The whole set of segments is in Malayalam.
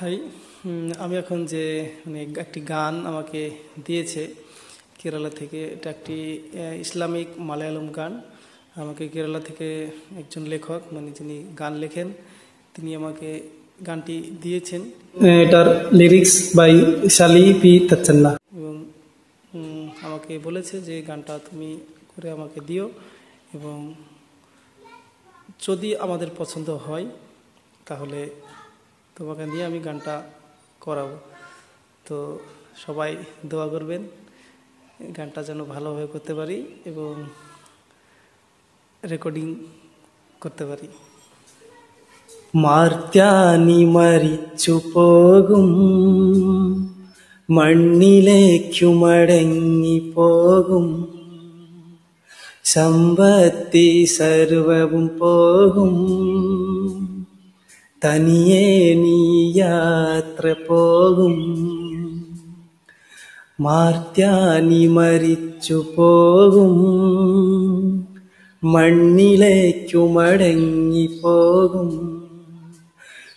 হাই আমি এখন যে মানে একটি গান আমাকে দিয়েছে কেরালা থেকে, এটা একটি ইসলামিক মালায়ালম গান। আমাকে কেরালা থেকে একজন লেখক মানে যিনি গান লেখেন, তিনি আমাকে গানটি দিয়েছেন। এটার lyrics by Shali P Thachanna এবং আমাকে বলেছে যে, গানটা তুমি করে আমাকে দিও এবং যদি আমাদের পছন্দ হয়, তাহলে তোমাকে নিয়ে আমি গানটা করাবো তো সবাই দোয়া করবেন গানটা যেন ভালোভাবে করতে পারি এবং রেকর্ডিং করতে পারি മാർത്യാനി മരിച്ചു പോകും മണ്ണിലേക്കു മടങ്ങി പോകും സമ്പത്തി സർവവും പോകും തനിയെ നീ യാത്ര പോകും. മാർത്യാനി മരിച്ചു പോകും. മണ്ണിലേക്കു മടങ്ങി പോകും.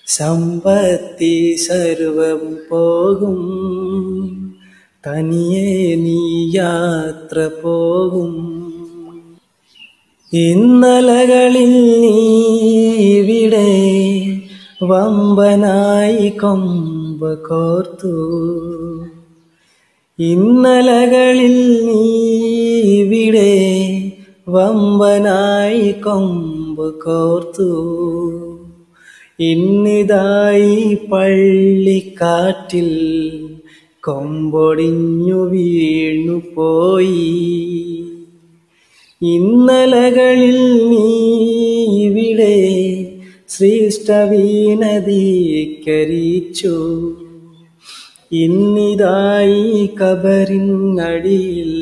സമ്പത്തി സർവം പോകും. തനിയെ നീ യാത്ര പോകും. ഇന്നലകളിൽ നീ ഇവിടെ വമ്പനായി കൊമ്പ് കോർത്തു. ഇന്നലകളിൽ നീ ഇവിടെ വമ്പനായി കൊമ്പ് കോർത്തു. ഇന്നിതായി പള്ളിക്കാറ്റിൽ കൊമ്പൊടിഞ്ഞു വീണു പോയി. ഇന്നലകളിൽ നീ ശ്രേഷ്ഠവീനദീകരിച്ചു ഇന്നിതായി കബറിനടിയിൽ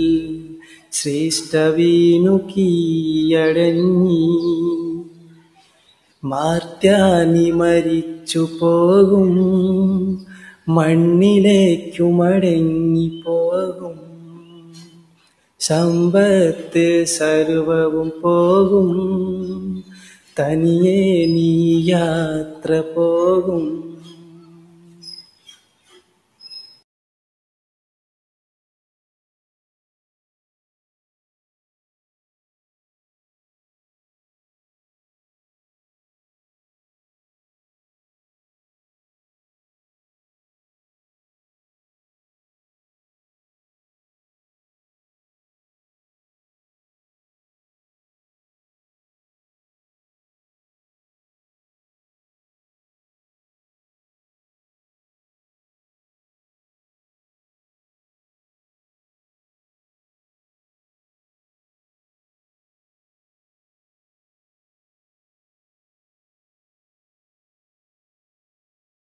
ശ്രേഷ്ഠവീനു കീഴടങ്ങി. മാർത്യാനി മരിച്ചു പോകും മണ്ണിലേക്കു മടങ്ങി പോകും സമ്പത്ത് സർവവും പോകും തനിയെ നീ യാത്ര പോകും.